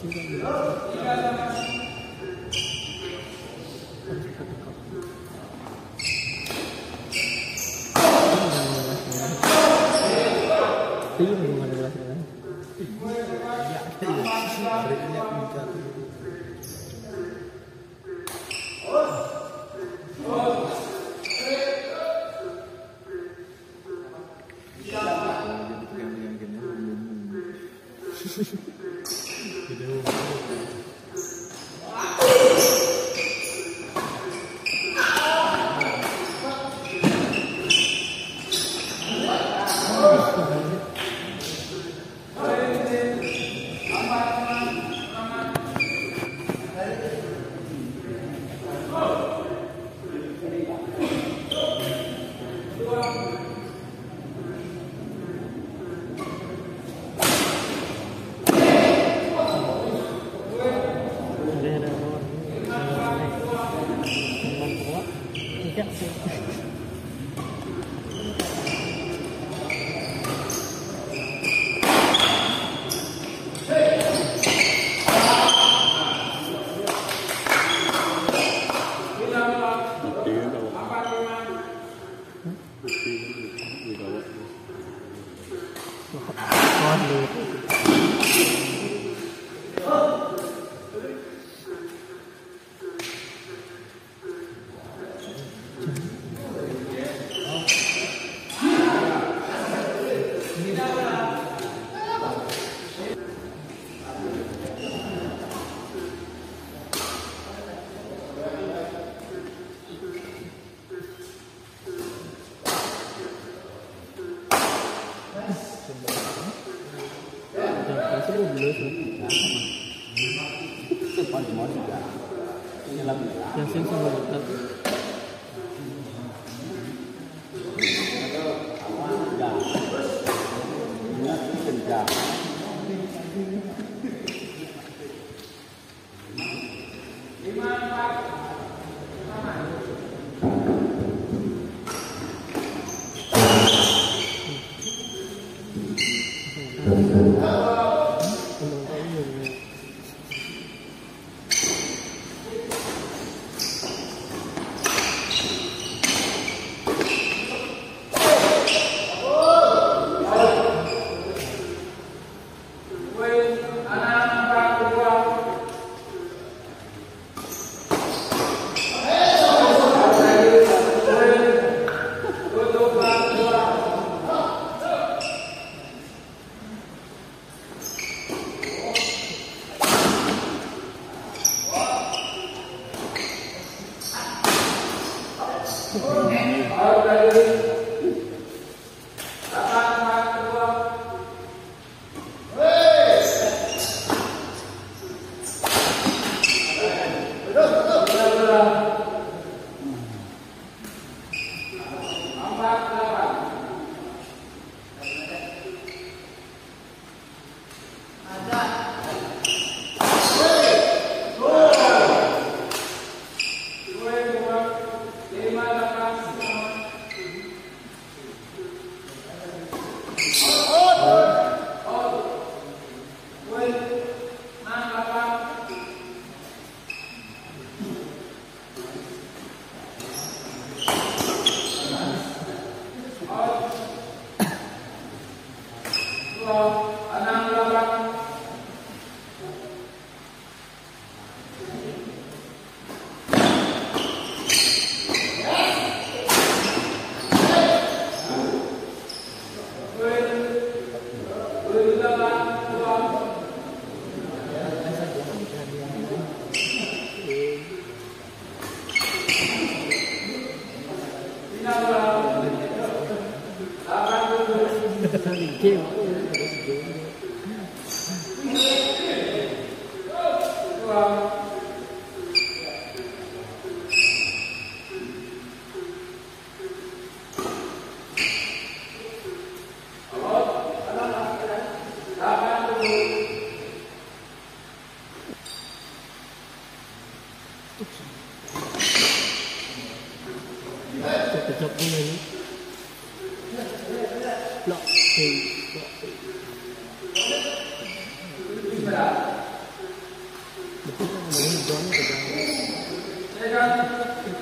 감사합니다.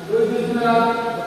Bismillah.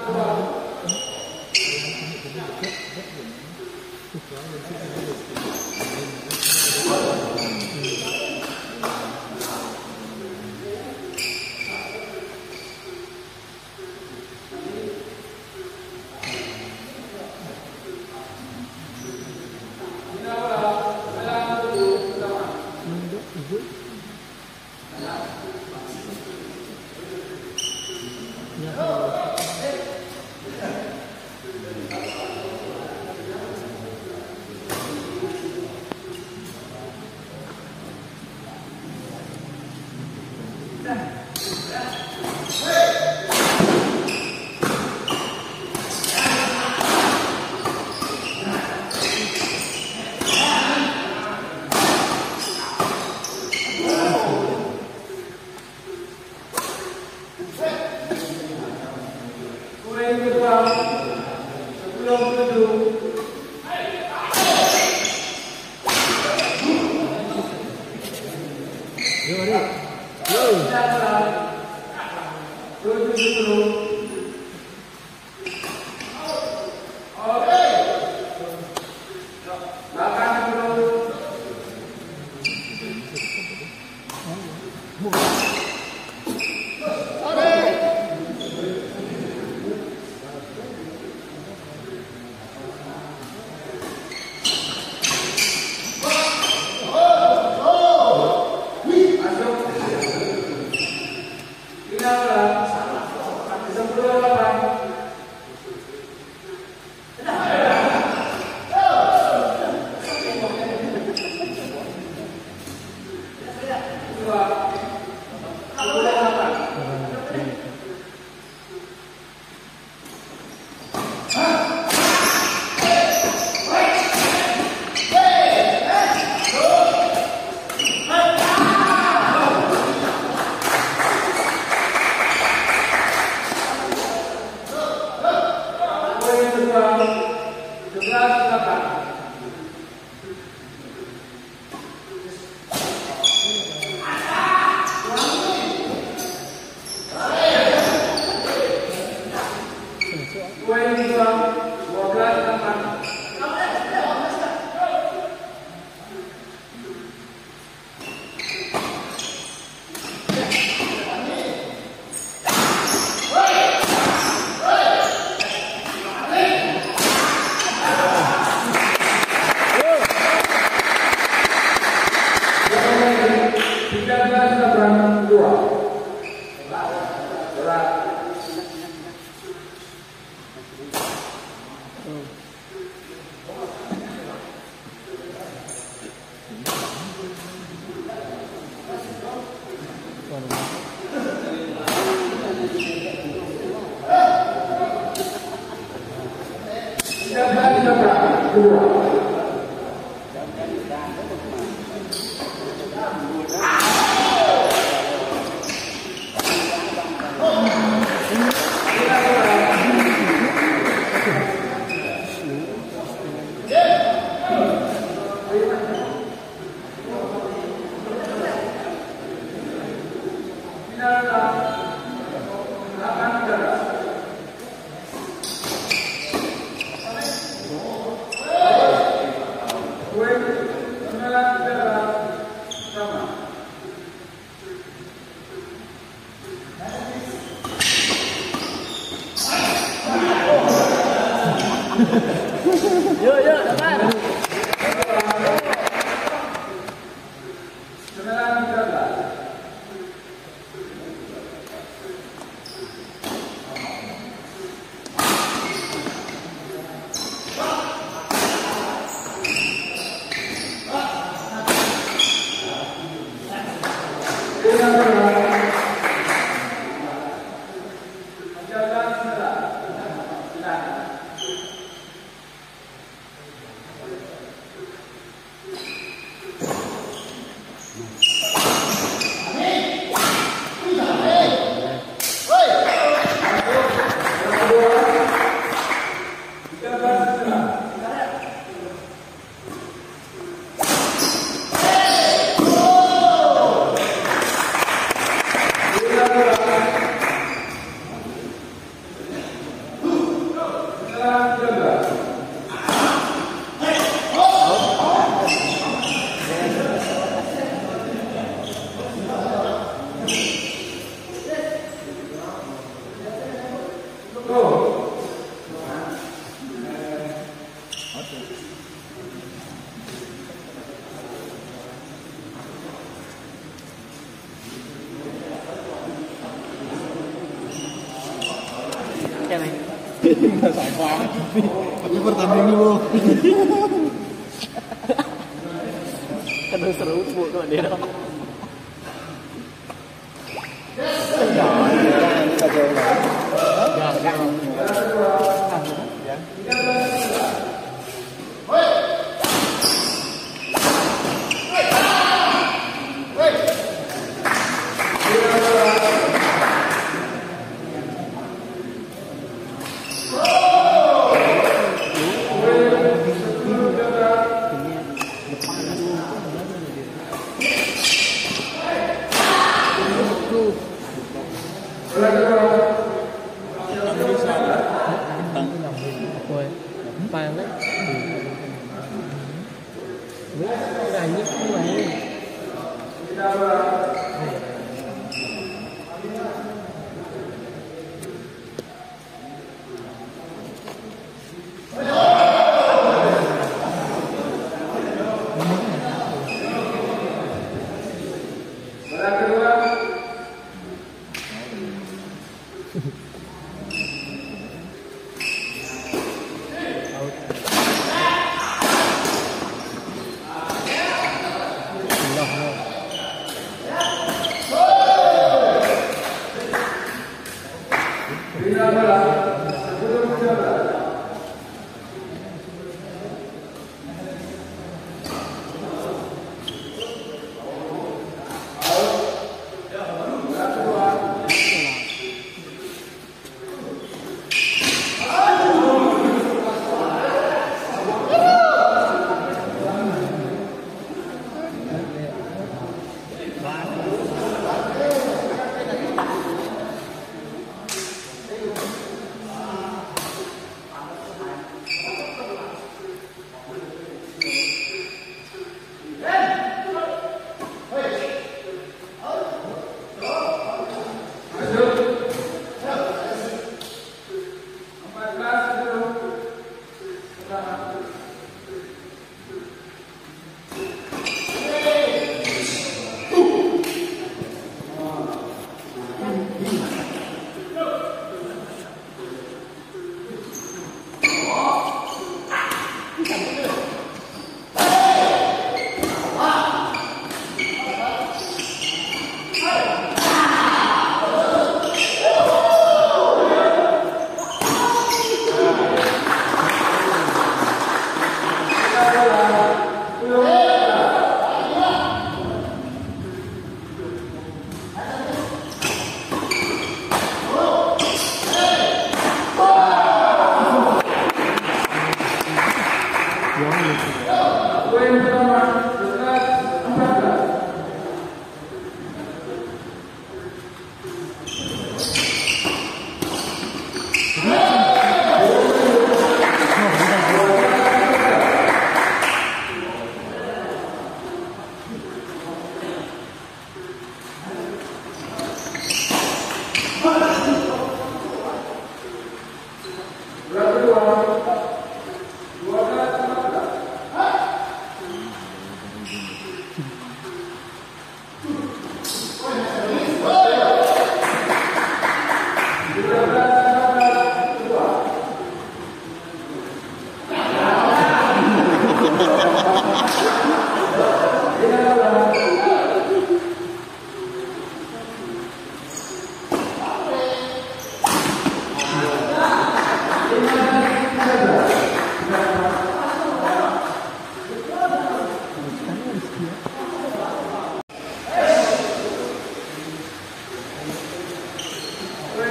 悪い。do grave trabalho.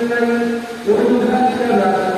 なる、俺の感じから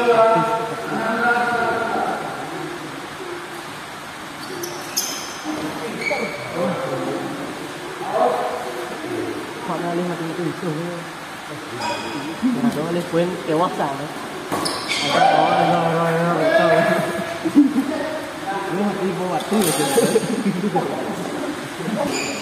Họ ra lên mặt từ từ xuống Mà đó lên quên kéo áp rồi, đấy rồi rồi rồi rồi Nếu mà đi vô mặt tu thì Không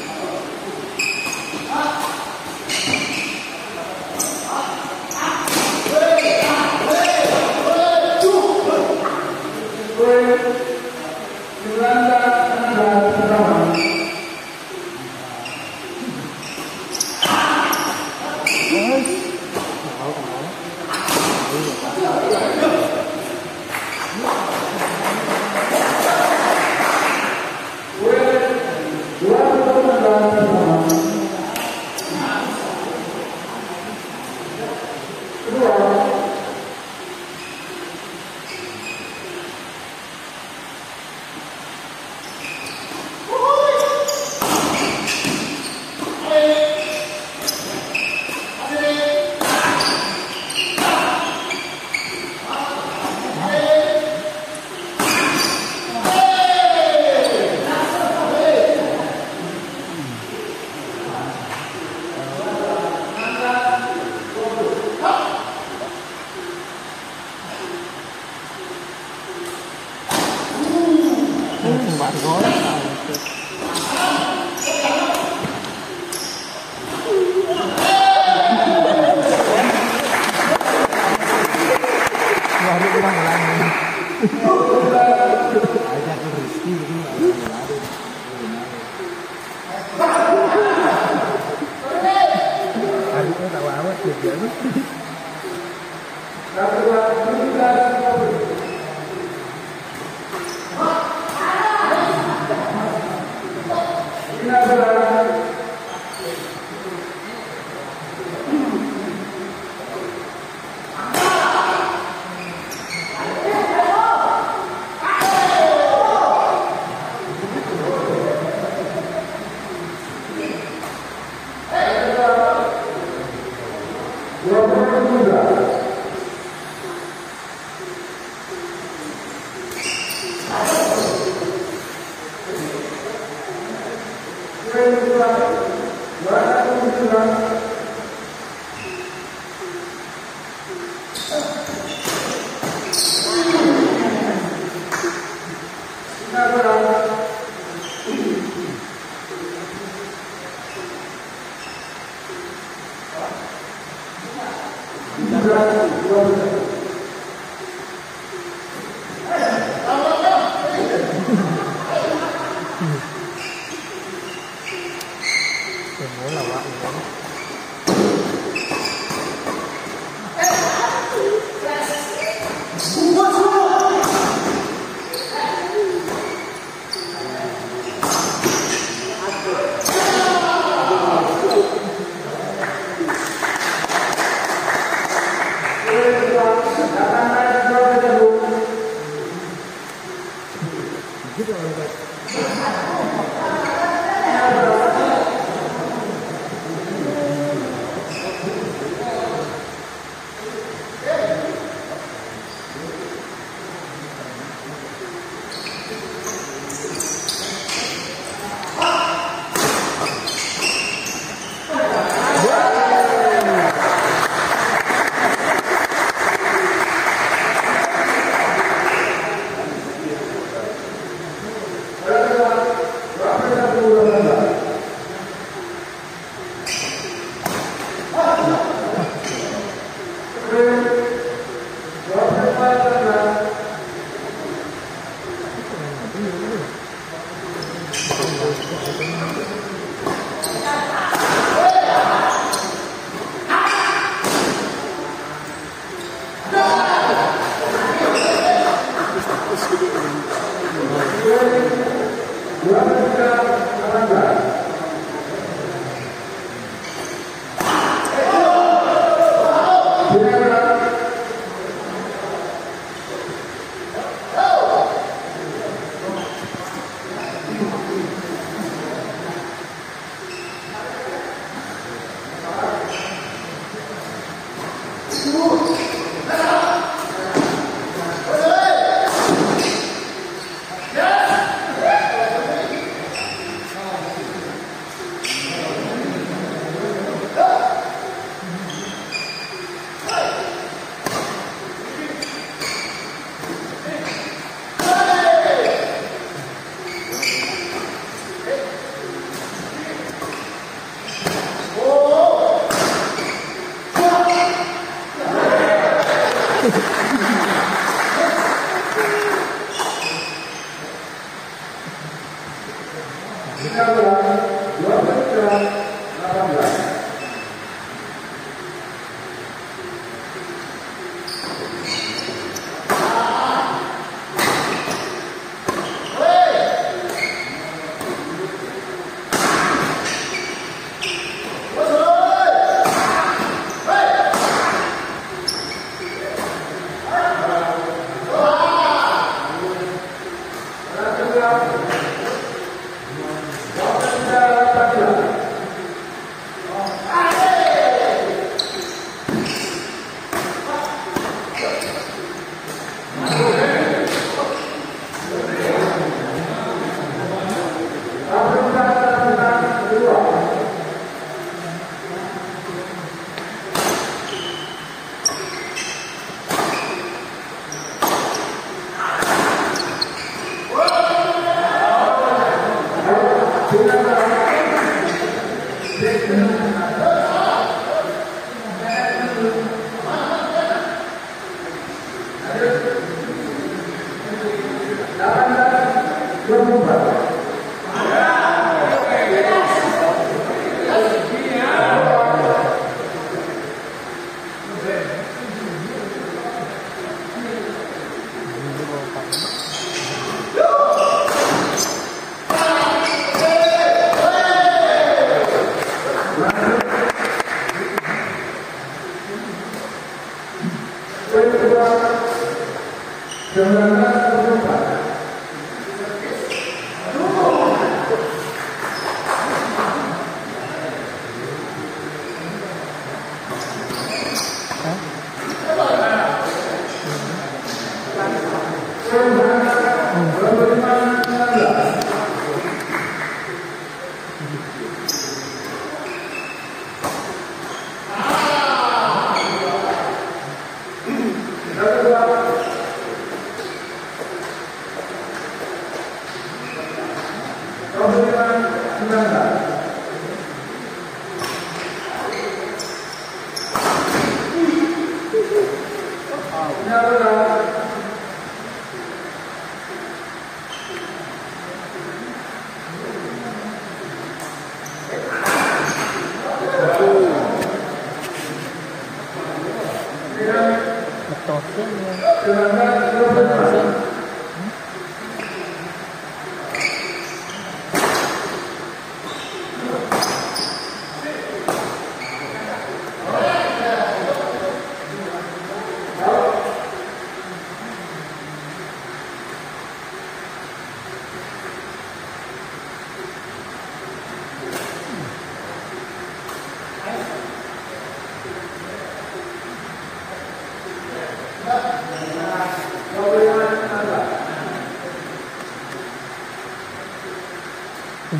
Ну,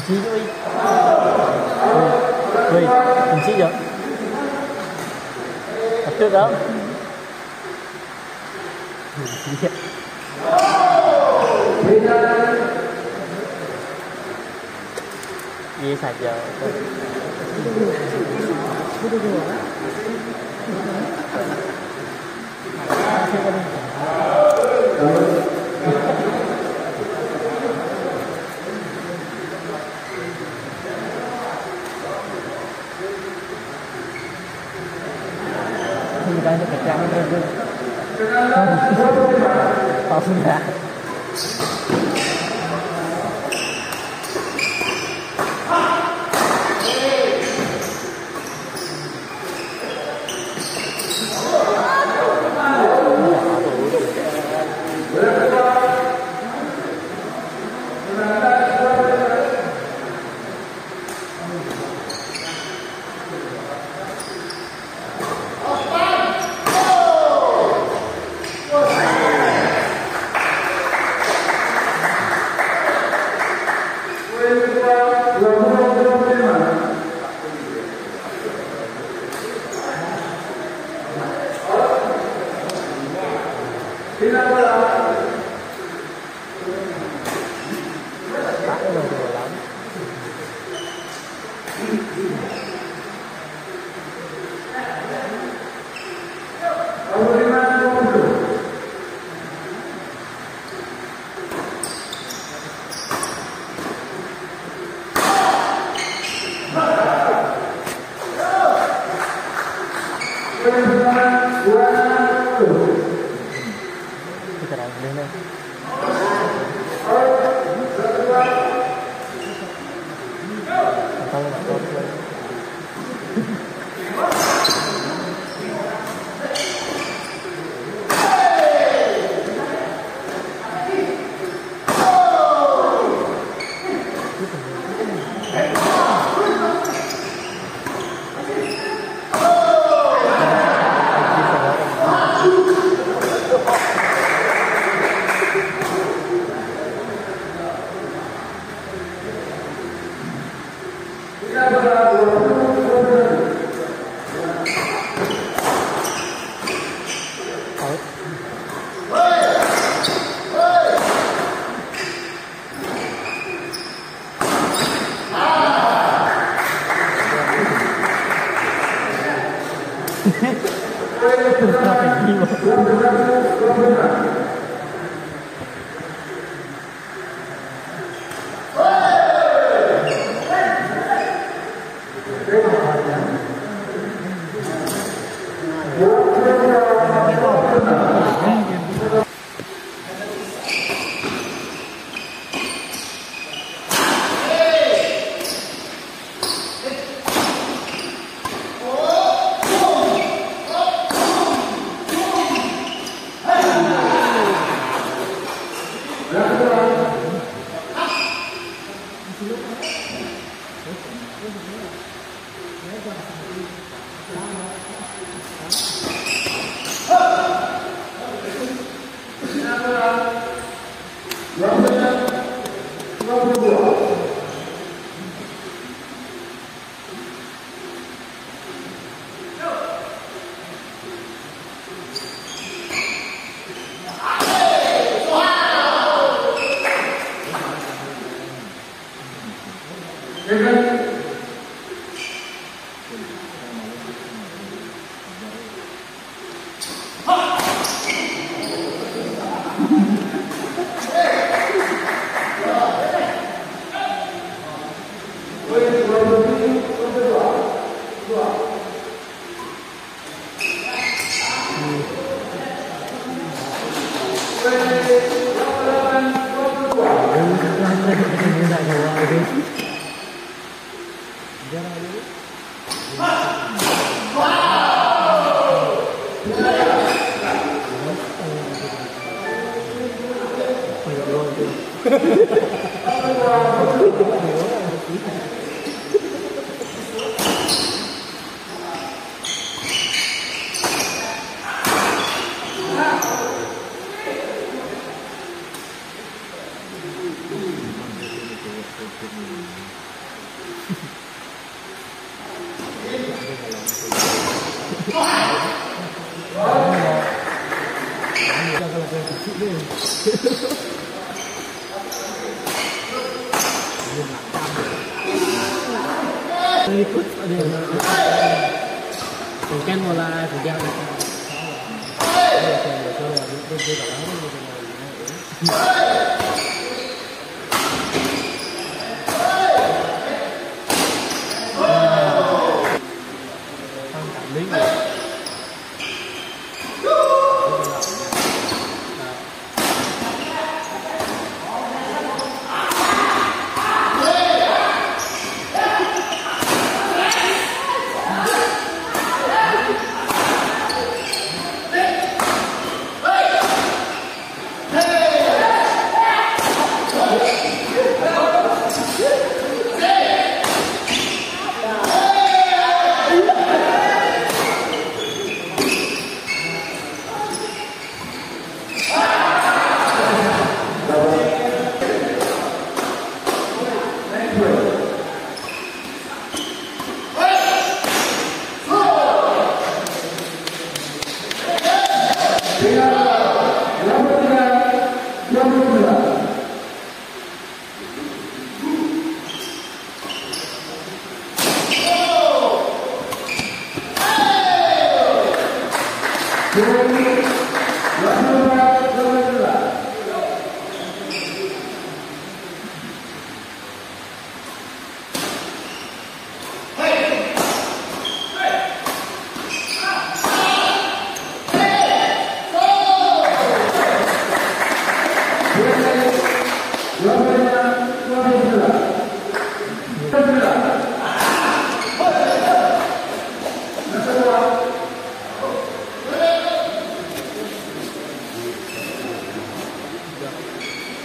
Mình chi cho đi. Mình chi được. Tập trước đó. Ừ, Mình sạch giờ. Ừ. I'll Hey. Representative